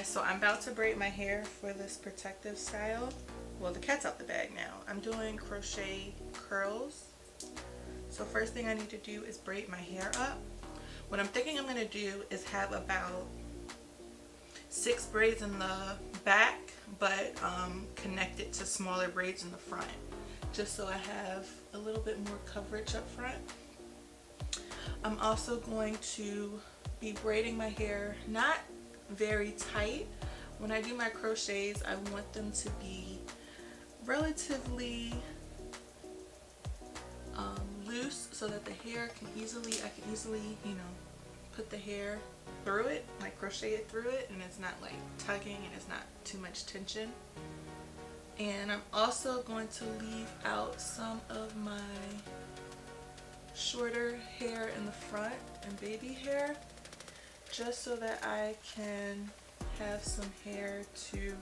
guys, so I'm about to braid my hair for this protective style. Well, the cat's out the bag now. I'm doing crochet curls. So first thing I need to do is braid my hair up. What I'm thinking I'm going to do is have about six braids in the back, but um, connect it to smaller braids in the front, just so I have a little bit more coverage up front. I'm also going to be braiding my hair not very tight. When I do my crochets, I want them to be relatively um, loose so that the hair can easily, I can easily, you know, put the hair through it, like crochet it through it, and it's not like tugging and it's not too much tension. And I'm also going to leave out some of my shorter hair in the front and baby hair just so that I can have some hair to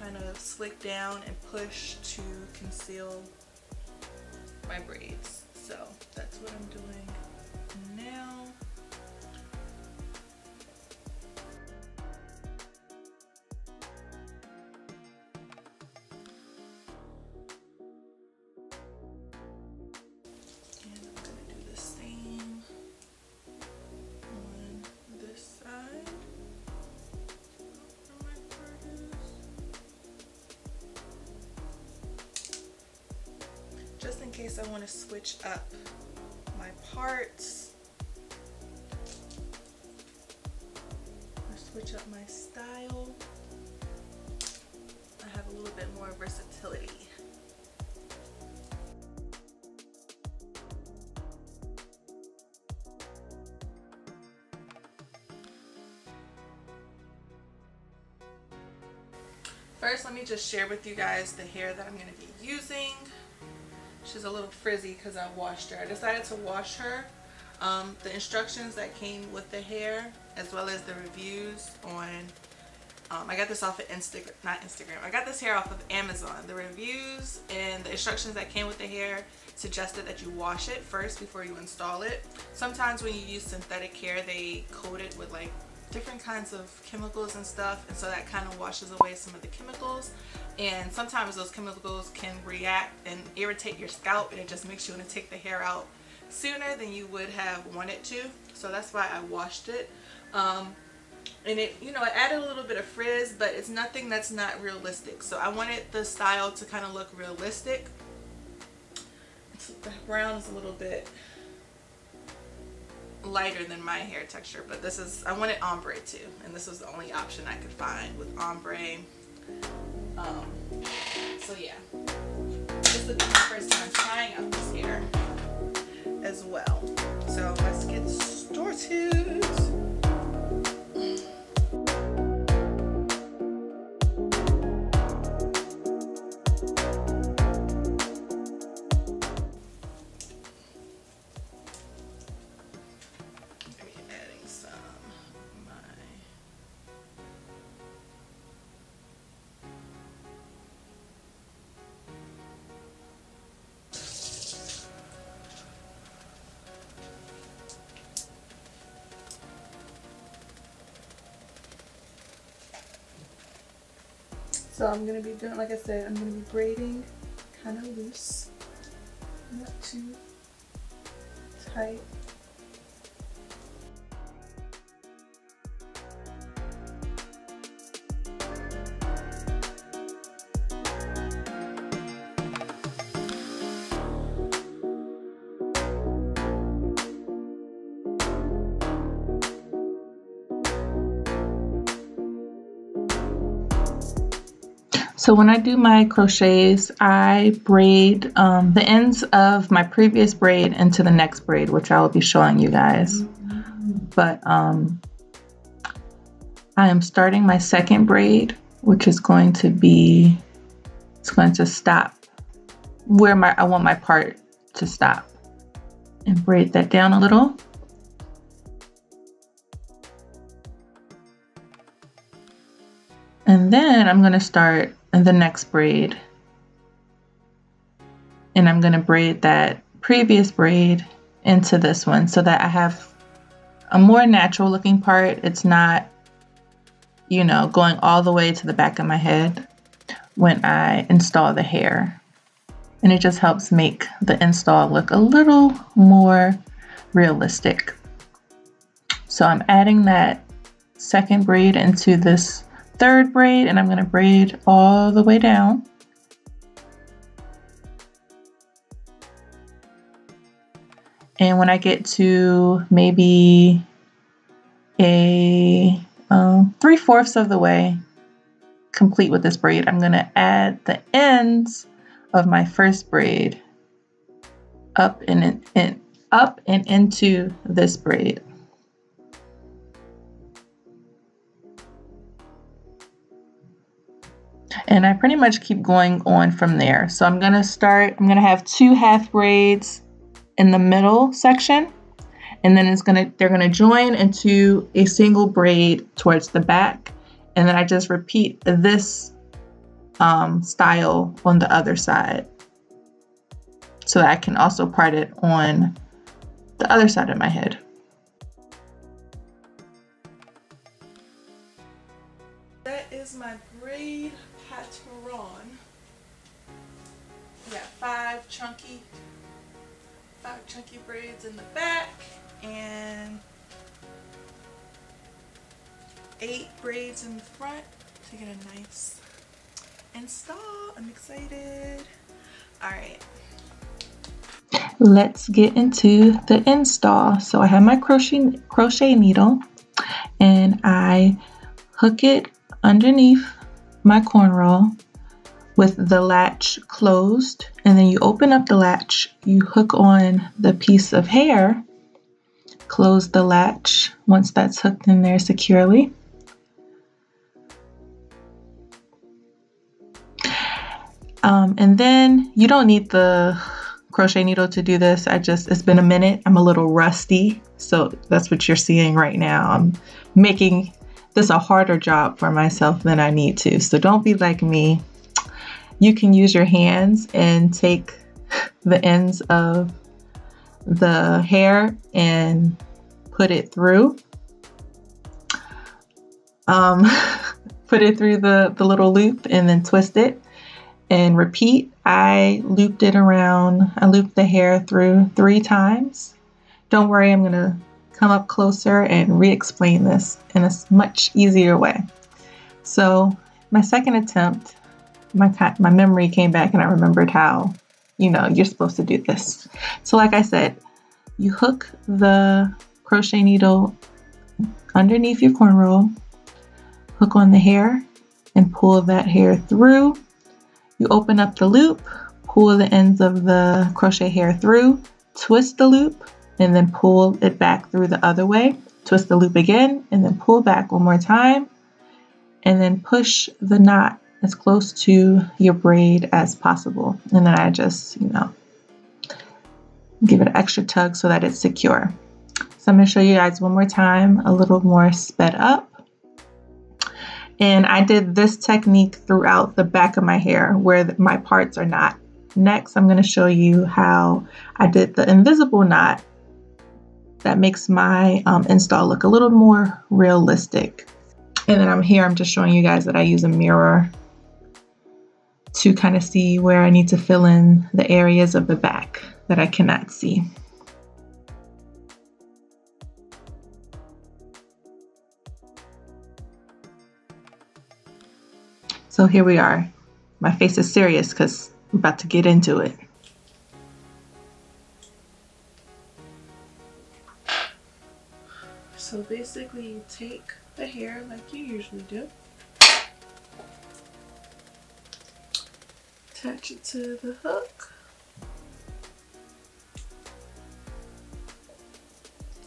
kind of slick down and push to conceal my braids. So that's what I'm doing case I want to switch up my parts or switch up my style. I have a little bit more versatility. First, let me just share with you guys the hair that I'm going to be using. She's a little frizzy because I washed her. I decided to wash her. Um, the instructions that came with the hair as well as the reviews on um, I got this off of Instagram, not Instagram. I got this hair off of Amazon. The reviews and the instructions that came with the hair suggested that you wash it first before you install it. Sometimes when you use synthetic hair, they coat it with like different kinds of chemicals and stuff and so that kind of washes away some of the chemicals. And sometimes those chemicals can react and irritate your scalp and it just makes you want to take the hair out sooner than you would have wanted to. So that's why I washed it. Um, and it you know it added a little bit of frizz but it's nothing that's not realistic. So I wanted the style to kind of look realistic. The brown is a little bit lighter than my hair texture but this is I wanted ombre too and this was the only option I could find with ombre. Um, so yeah. This is my first time trying out this hair as well. So let's get started So I'm going to be doing, like I said, I'm going to be braiding kind of loose, not too tight. So when I do my crochets, I braid um, the ends of my previous braid into the next braid, which I will be showing you guys. But um, I am starting my second braid, which is going to be, it's going to stop where my I want my part to stop. And braid that down a little. And then I'm going to start the next braid. And I'm going to braid that previous braid into this one so that I have a more natural looking part. It's not you know, going all the way to the back of my head when I install the hair. And it just helps make the install look a little more realistic. So I'm adding that second braid into this third braid and I'm going to braid all the way down. And when I get to maybe a three fourths of the way complete with this braid, I'm going to add the ends of my first braid up and in, up and into this braid. And I pretty much keep going on from there. So I'm gonna start, I'm gonna have two half braids in the middle section. And then it's gonna, they're gonna join into a single braid towards the back. And then I just repeat this um, style on the other side. So that I can also part it on the other side of my head. Chunky braids in the back and eight braids in the front to get a nice install. I'm excited. All right. Let's get into the install. So I have my crochet, crochet needle and I hook it underneath my cornrow with the latch closed and then you open up the latch, you hook on the piece of hair, close the latch once that's hooked in there securely. Um, and then you don't need the crochet needle to do this. I just, it's been a minute. I'm a little rusty. So that's what you're seeing right now. I'm making this a harder job for myself than I need to. So don't be like me. You can use your hands and take the ends of the hair and put it through. Um, put it through the, the little loop and then twist it and repeat. I looped it around, I looped the hair through three times. Don't worry, I'm gonna come up closer and re-explain this in a much easier way. So my second attempt, my, my memory came back and I remembered how, you know, you're supposed to do this. So like I said, you hook the crochet needle underneath your corn cornrow, hook on the hair and pull that hair through you open up the loop, pull the ends of the crochet hair through, twist the loop, and then pull it back through the other way. Twist the loop again, and then pull back one more time, and then push the knot as close to your braid as possible. And then I just, you know, give it an extra tug so that it's secure. So I'm to show you guys one more time, a little more sped up. And I did this technique throughout the back of my hair where my parts are not. Next, I'm to show you how I did the invisible knot that makes my um, install look a little more realistic. And then I'm here, I'm just showing you guys that I use a mirror to kind of see where I need to fill in the areas of the back that I cannot see. So here we are. My face is serious because I'm about to get into it. So basically you take the hair like you usually do. Attach it to the hook.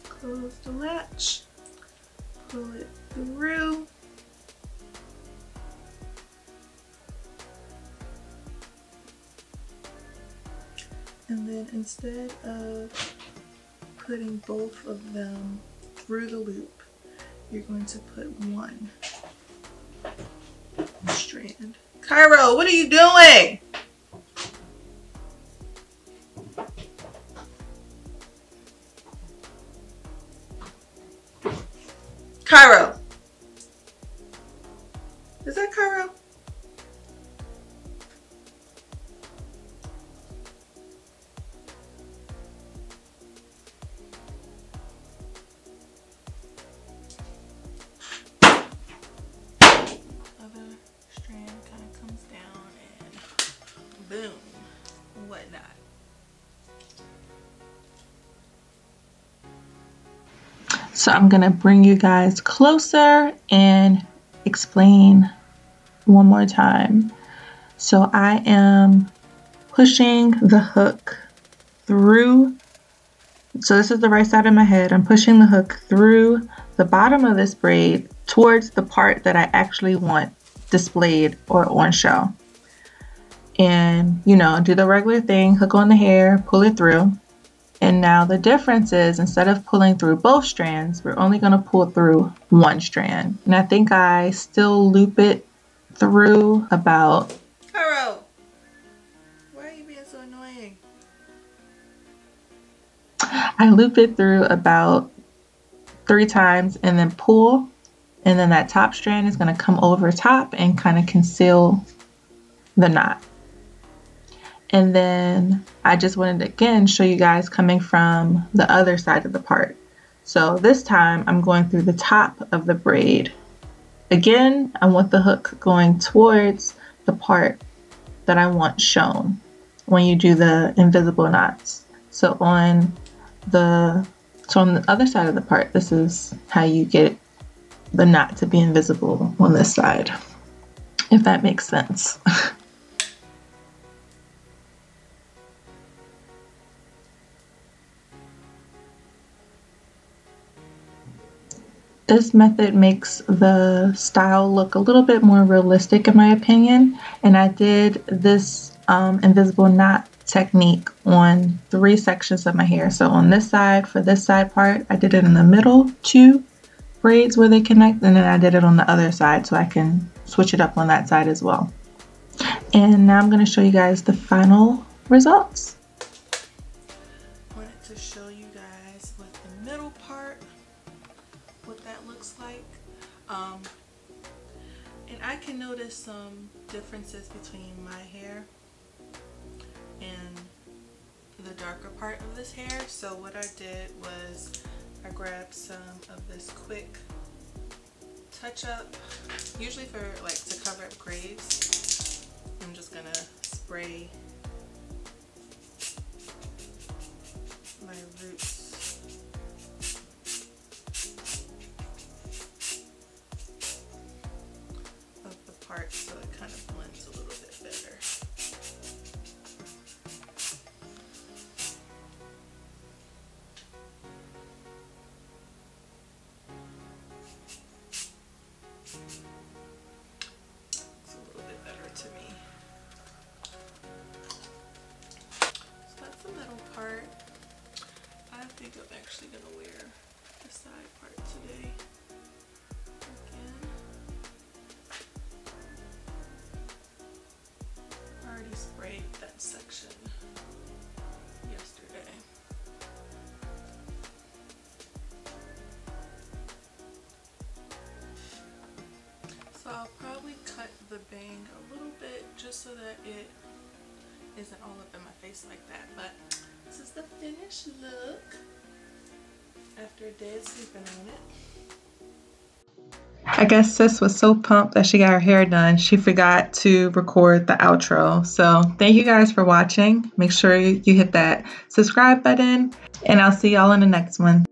Close the latch. Pull it through. And then instead of putting both of them through the loop, you're going to put one strand. Cairo, what are you doing? So I'm going to bring you guys closer and explain one more time. So I am pushing the hook through. So this is the right side of my head. I'm pushing the hook through the bottom of this braid towards the part that I actually want displayed or on show. And, you know, do the regular thing, hook on the hair, pull it through. And now the difference is instead of pulling through both strands, we're only going to pull through one strand. And I think I still loop it through about... Caro, why are you being so annoying? I loop it through about three times and then pull. And then that top strand is going to come over top and kind of conceal the knot. And then I just wanted to again show you guys coming from the other side of the part. So this time I'm going through the top of the braid. Again, I want the hook going towards the part that I want shown when you do the invisible knots. So on the so on the other side of the part, this is how you get the knot to be invisible on this side, if that makes sense. This method makes the style look a little bit more realistic in my opinion and I did this um, invisible knot technique on three sections of my hair. So on this side, for this side part, I did it in the middle two braids where they connect and then I did it on the other side so I can switch it up on that side as well. And now I'm going to show you guys the final results. I wanted to show you guys what the middle part, what that looks like. Um, and I can notice some differences between my hair and the darker part of this hair. So what I did was I grabbed some of this quick touch up, usually for like to cover up graves. I'm just gonna spray better to me. So that's the middle part. I think I'm actually going to wear the side part today. Again. I already sprayed that section I'll probably cut the bang a little bit just so that it isn't all up in my face like that. But this is the finished look after a day of sleeping on it. I guess sis was so pumped that she got her hair done, she forgot to record the outro. So thank you guys for watching. Make sure you hit that subscribe button, and I'll see y'all in the next one.